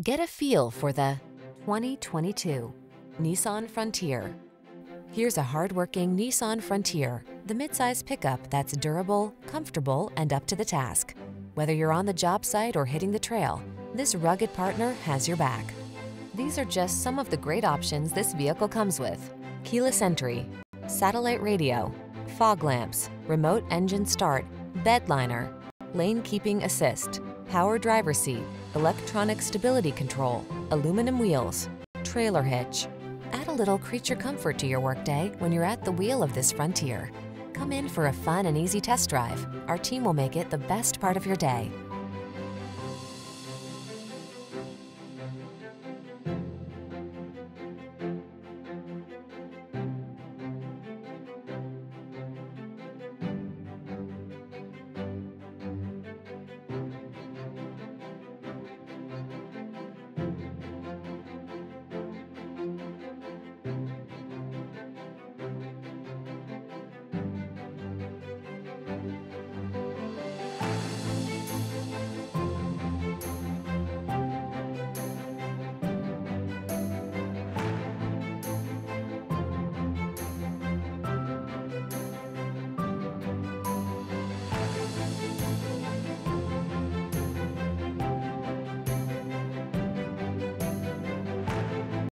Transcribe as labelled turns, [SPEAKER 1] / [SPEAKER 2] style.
[SPEAKER 1] Get a feel for the 2022 Nissan Frontier. Here's a hardworking Nissan Frontier, the midsize pickup that's durable, comfortable, and up to the task. Whether you're on the job site or hitting the trail, this rugged partner has your back. These are just some of the great options this vehicle comes with. Keyless entry, satellite radio, fog lamps, remote engine start, bed liner, lane keeping assist, power driver seat, electronic stability control, aluminum wheels, trailer hitch. Add a little creature comfort to your workday when you're at the wheel of this Frontier. Come in for a fun and easy test drive. Our team will make it the best part of your day.